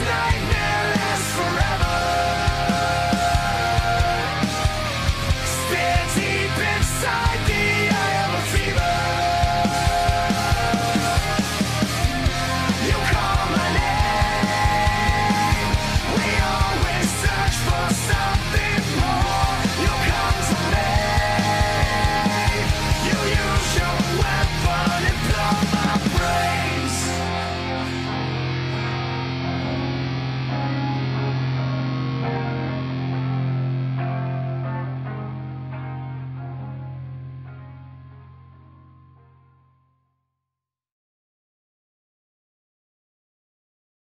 night.